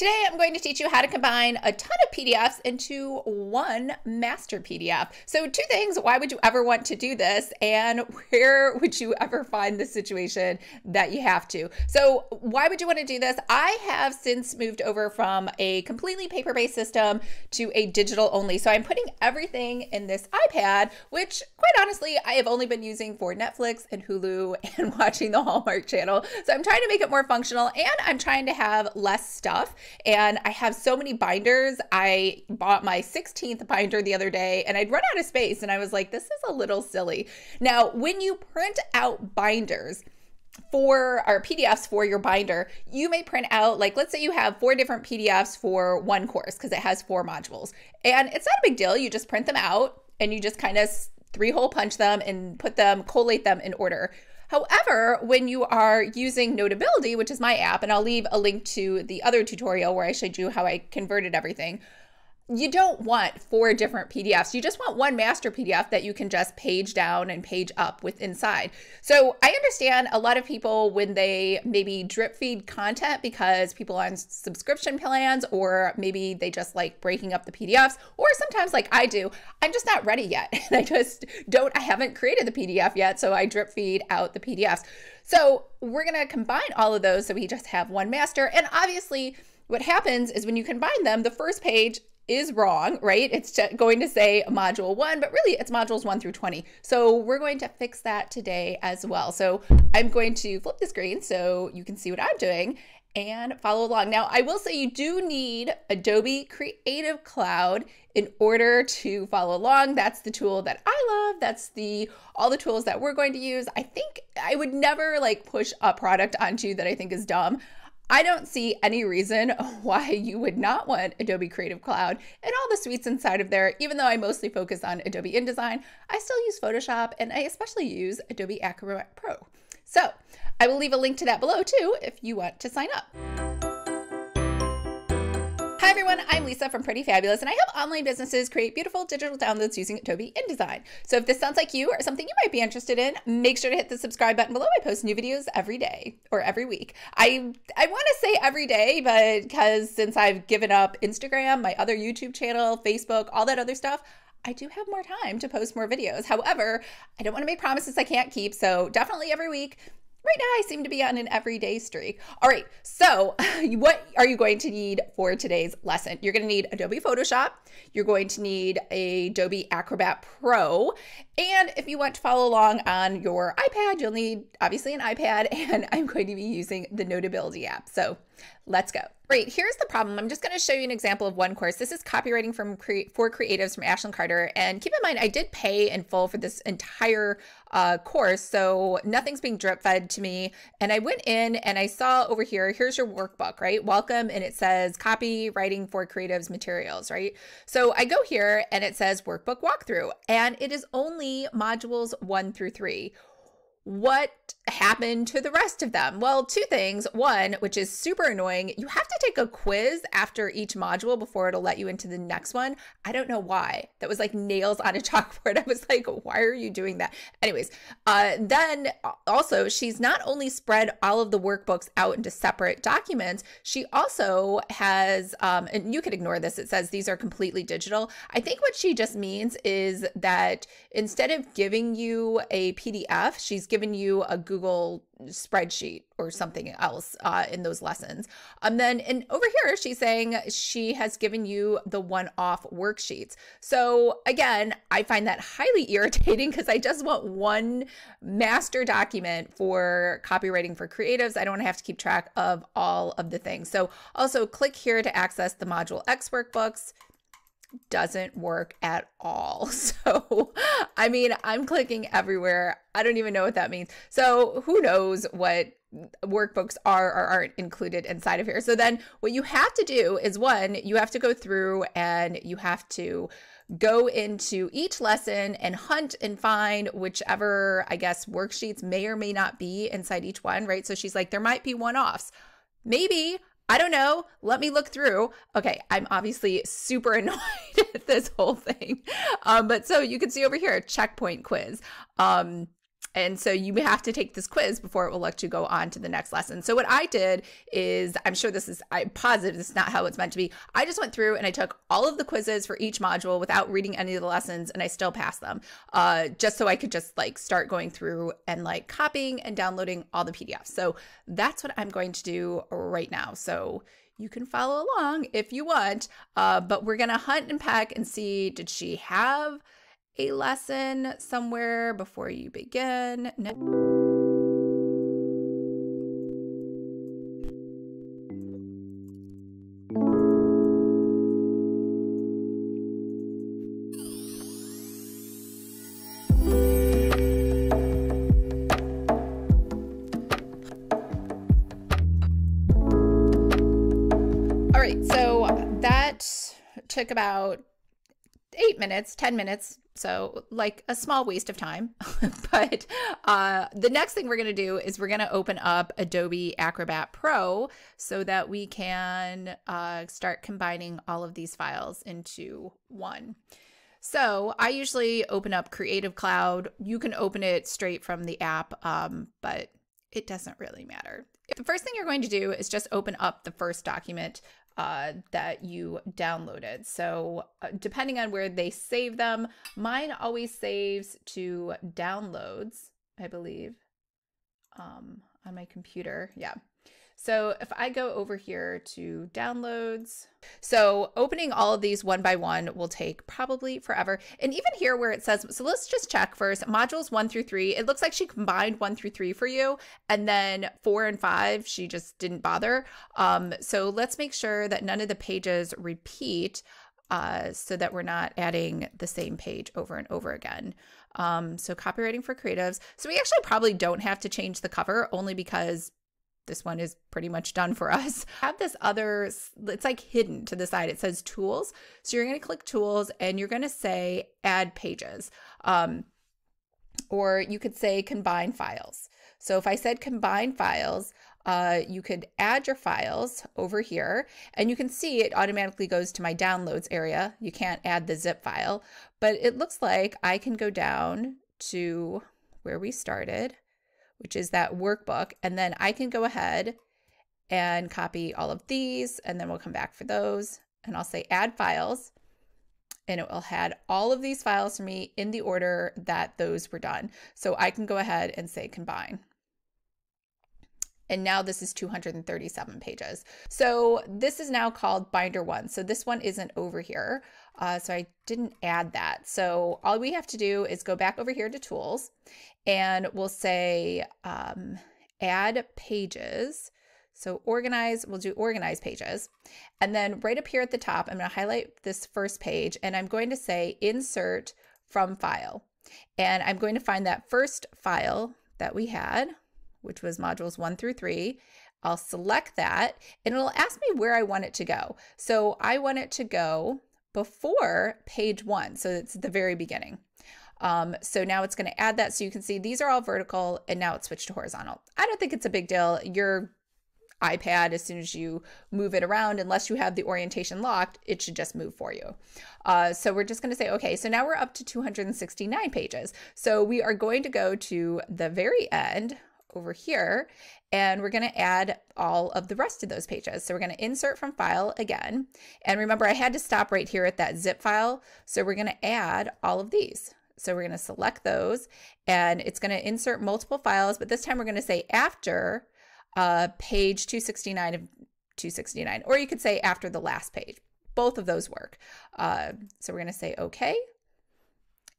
Today, I'm going to teach you how to combine a ton of PDFs into one master PDF. So, two things why would you ever want to do this, and where would you ever find the situation that you have to? So, why would you want to do this? I have since moved over from a completely paper based system to a digital only. So, I'm putting everything in this iPad, which, quite honestly, I have only been using for Netflix and Hulu and watching the Hallmark channel. So, I'm trying to make it more functional and I'm trying to have less stuff and I have so many binders. I bought my 16th binder the other day and I'd run out of space and I was like, this is a little silly. Now, when you print out binders, for our PDFs for your binder, you may print out, like, let's say you have four different PDFs for one course because it has four modules. And it's not a big deal. You just print them out and you just kind of three hole punch them and put them, collate them in order. However, when you are using Notability, which is my app, and I'll leave a link to the other tutorial where I showed you how I converted everything you don't want four different PDFs. You just want one master PDF that you can just page down and page up with inside. So I understand a lot of people when they maybe drip feed content because people on subscription plans, or maybe they just like breaking up the PDFs, or sometimes like I do, I'm just not ready yet. And I just don't, I haven't created the PDF yet. So I drip feed out the PDFs. So we're going to combine all of those so we just have one master. And obviously, what happens is when you combine them, the first page is wrong, right? It's going to say module one, but really it's modules one through 20. So we're going to fix that today as well. So I'm going to flip the screen so you can see what I'm doing and follow along. Now, I will say you do need Adobe Creative Cloud in order to follow along. That's the tool that I love. That's the all the tools that we're going to use. I think I would never like push a product onto you that I think is dumb. I don't see any reason why you would not want Adobe Creative Cloud and all the suites inside of there. Even though I mostly focus on Adobe InDesign, I still use Photoshop and I especially use Adobe Acrobat Pro. So I will leave a link to that below too if you want to sign up. Hi everyone, I'm Lisa from Pretty Fabulous, and I help online businesses create beautiful digital downloads using Adobe InDesign. So if this sounds like you or something you might be interested in, make sure to hit the subscribe button below. I post new videos every day or every week. I I want to say every day, but because since I've given up Instagram, my other YouTube channel, Facebook, all that other stuff, I do have more time to post more videos. However, I don't want to make promises I can't keep, so definitely every week Right now, I seem to be on an everyday streak. All right, so what are you going to need for today's lesson? You're going to need Adobe Photoshop. You're going to need Adobe Acrobat Pro. And if you want to follow along on your iPad, you'll need obviously an iPad, and I'm going to be using the Notability app. So let's go. Great, here's the problem. I'm just going to show you an example of one course. This is copywriting from for creatives from Ashlyn Carter. And keep in mind, I did pay in full for this entire uh, course, so nothing's being drip fed to me. And I went in and I saw over here, here's your workbook, right? Welcome, and it says copywriting for creatives materials, right? So I go here and it says workbook walkthrough, and it is only modules one through three what happened to the rest of them? Well, two things. One, which is super annoying, you have to take a quiz after each module before it'll let you into the next one. I don't know why. That was like nails on a chalkboard. I was like, why are you doing that? Anyways, uh, then also, she's not only spread all of the workbooks out into separate documents, she also has, um, and you could ignore this, it says these are completely digital. I think what she just means is that instead of giving you a PDF, she's given you a Google spreadsheet or something else uh, in those lessons. Um, then, and over here, she's saying she has given you the one-off worksheets. So again, I find that highly irritating because I just want one master document for copywriting for creatives. I don't have to keep track of all of the things. So also click here to access the Module X workbooks doesn't work at all. So, I mean, I'm clicking everywhere. I don't even know what that means. So, who knows what workbooks are or aren't included inside of here. So, then what you have to do is one, you have to go through and you have to go into each lesson and hunt and find whichever, I guess, worksheets may or may not be inside each one, right? So, she's like, there might be one offs. Maybe I don't know. Let me look through. Okay, I'm obviously super annoyed at this whole thing. Um, but so you can see over here, a checkpoint quiz. Um, and so you have to take this quiz before it will let you go on to the next lesson. So what I did is, I'm sure this is, I'm positive this is not how it's meant to be. I just went through and I took all of the quizzes for each module without reading any of the lessons and I still passed them. Uh, just so I could just like start going through and like copying and downloading all the PDFs. So that's what I'm going to do right now. So you can follow along if you want. Uh, but we're going to hunt and peck and see, did she have a lesson somewhere before you begin. No. All right, so that took about eight minutes, 10 minutes. So, like a small waste of time. but uh, the next thing we're going to do is we're going to open up Adobe Acrobat Pro so that we can uh, start combining all of these files into one. So, I usually open up Creative Cloud. You can open it straight from the app, um, but it doesn't really matter. The first thing you're going to do is just open up the first document uh, that you downloaded. So, uh, depending on where they save them, mine always saves to downloads, I believe, um, on my computer. Yeah. So if I go over here to downloads, so opening all of these one by one will take probably forever. And even here where it says, so let's just check first, modules one through three, it looks like she combined one through three for you. And then four and five, she just didn't bother. Um, so let's make sure that none of the pages repeat uh, so that we're not adding the same page over and over again. Um, so copywriting for creatives. So we actually probably don't have to change the cover only because this one is pretty much done for us. Have this other, it's like hidden to the side. It says tools. So you're going to click tools and you're going to say add pages. Um, or you could say combine files. So if I said combine files, uh, you could add your files over here and you can see it automatically goes to my downloads area. You can't add the zip file, but it looks like I can go down to where we started which is that workbook. And then I can go ahead and copy all of these, and then we'll come back for those. And I'll say add files, and it will add all of these files for me in the order that those were done. So I can go ahead and say combine. And now this is 237 pages. So this is now called binder one. So this one isn't over here. Uh, so I didn't add that. So all we have to do is go back over here to tools and we'll say um, add pages. So organize, we'll do organize pages. And then right up here at the top, I'm going to highlight this first page and I'm going to say insert from file. And I'm going to find that first file that we had, which was modules one through three. I'll select that and it'll ask me where I want it to go. So I want it to go before page one. So it's the very beginning. Um, so now it's going to add that so you can see these are all vertical and now it's switched to horizontal. I don't think it's a big deal. Your iPad, as soon as you move it around, unless you have the orientation locked, it should just move for you. Uh, so we're just going to say, okay, so now we're up to 269 pages. So we are going to go to the very end over here and we're going to add all of the rest of those pages. So we're going to insert from file again. And remember, I had to stop right here at that zip file. So we're going to add all of these. So we're going to select those and it's going to insert multiple files, but this time we're going to say after uh, page 269 of 269, or you could say after the last page. Both of those work. Uh, so we're going to say okay.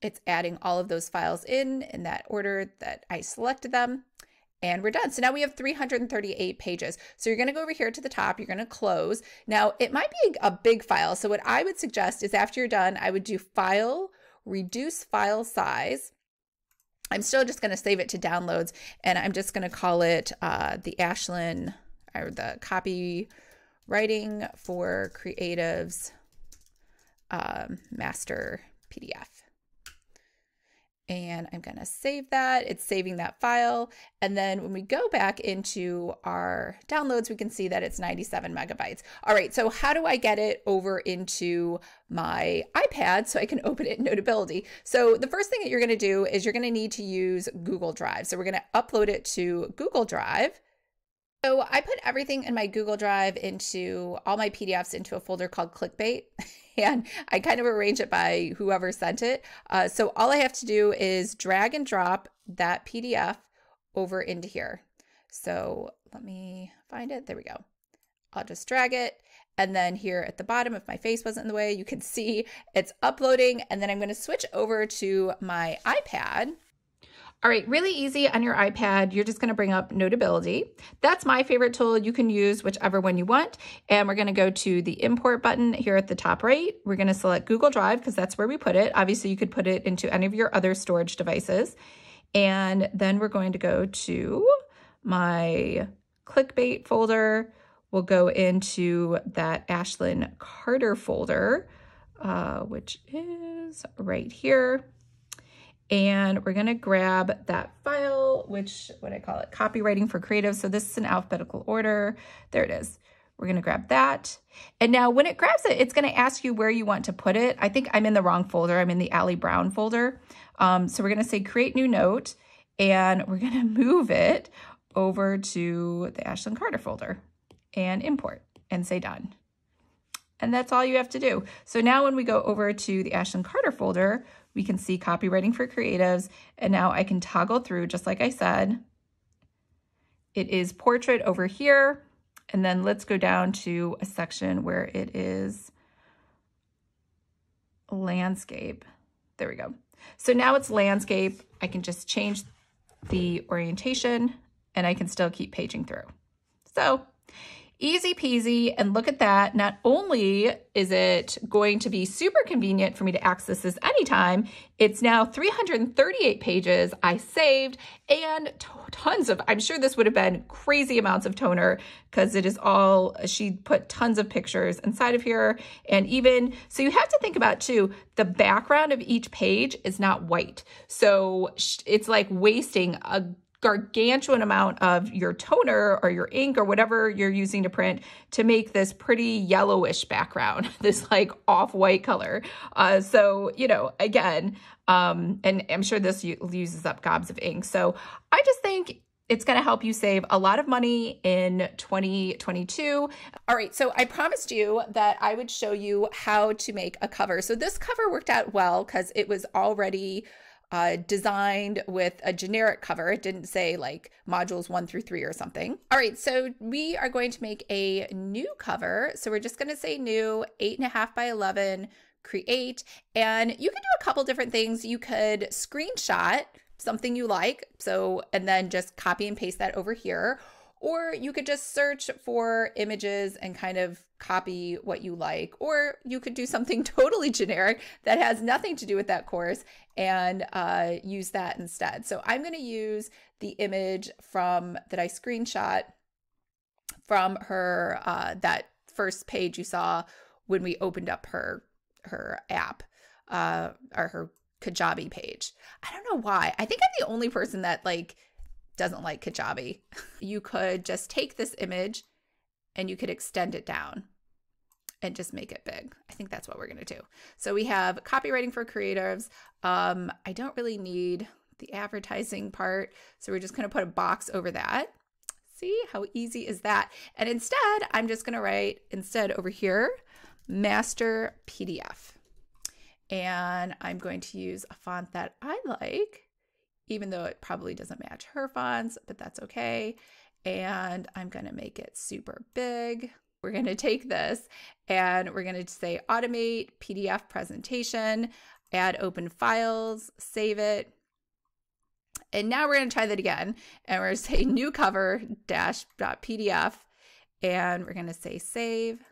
It's adding all of those files in in that order that I selected them and we're done. So now we have 338 pages. So you're going to go over here to the top, you're going to close. Now it might be a big file. So what I would suggest is after you're done, I would do file, reduce file size. I'm still just going to save it to downloads and I'm just going to call it uh, the Ashlyn or the copy writing for creatives um, master PDF. And I'm to save that. It's saving that file. And then when we go back into our downloads, we can see that it's 97 megabytes. All right, so how do I get it over into my iPad so I can open it in Notability? So the first thing that you're to do is you're to need to use Google Drive. So we're to upload it to Google Drive. So I put everything in my Google Drive into all my PDFs into a folder called Clickbait. and I kind of arrange it by whoever sent it. Uh, so all I have to do is drag and drop that PDF over into here. So let me find it. There we go. I'll just drag it. And then here at the bottom, if my face wasn't in the way, you can see it's uploading. And then I'm going to switch over to my iPad. All right, really easy on your iPad. You're just gonna bring up Notability. That's my favorite tool. You can use whichever one you want. And we're gonna go to the import button here at the top right. We're gonna select Google Drive because that's where we put it. Obviously, you could put it into any of your other storage devices. And then we're going to go to my clickbait folder. We'll go into that Ashlyn Carter folder, uh, which is right here and we're gonna grab that file, which, what I call it, copywriting for creative. So this is in alphabetical order. There it is. We're gonna grab that. And now when it grabs it, it's gonna ask you where you want to put it. I think I'm in the wrong folder. I'm in the Ali Brown folder. Um, so we're gonna say create new note and we're gonna move it over to the Ashlyn Carter folder and import and say done. And that's all you have to do. So now when we go over to the Ashlyn Carter folder, we can see copywriting for creatives. And now I can toggle through, just like I said. It is portrait over here. And then let's go down to a section where it is landscape. There we go. So now it's landscape. I can just change the orientation and I can still keep paging through. So Easy peasy. And look at that. Not only is it going to be super convenient for me to access this anytime, it's now 338 pages I saved and tons of, I'm sure this would have been crazy amounts of toner because it is all, she put tons of pictures inside of here. And even, so you have to think about too, the background of each page is not white. So it's like wasting a gargantuan amount of your toner or your ink or whatever you're using to print to make this pretty yellowish background, this like off-white color. Uh, so, you know, again, um, and I'm sure this uses up gobs of ink. So I just think it's going to help you save a lot of money in 2022. All right, so I promised you that I would show you how to make a cover. So this cover worked out well because it was already uh, designed with a generic cover. It didn't say like modules one through three or something. All right, so we are going to make a new cover. So we're just going to say new, eight and a half by 11, create. And you can do a couple different things. You could screenshot something you like. So, and then just copy and paste that over here. Or you could just search for images and kind of copy what you like. Or you could do something totally generic that has nothing to do with that course and uh, use that instead. So I'm going to use the image from that I screenshot from her uh, that first page you saw when we opened up her her app uh, or her Kajabi page. I don't know why. I think I'm the only person that like doesn't like Kajabi. You could just take this image and you could extend it down and just make it big. I think that's what we're going to do. So we have copywriting for creatives. Um, I don't really need the advertising part. So we're just going to put a box over that. See how easy is that? And instead, I'm just going to write instead over here, master PDF. And I'm going to use a font that I like even though it probably doesn't match her fonts, but that's okay. And I'm going to make it super big. We're going to take this and we're going to say automate PDF presentation, add open files, save it. And now we're to try that again. And we're to say new cover dash dot PDF and we're going to say save.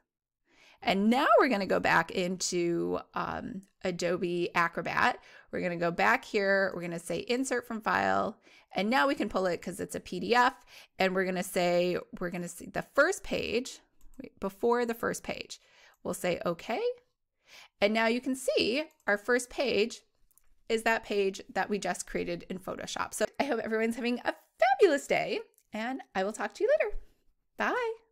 And now we're going to go back into um, Adobe Acrobat. We're going to go back here. We're going to say insert from file. And now we can pull it because it's a PDF. And we're going to say, we're going to see the first page before the first page. We'll say OK. And now you can see our first page is that page that we just created in Photoshop. So I hope everyone's having a fabulous day and I will talk to you later. Bye.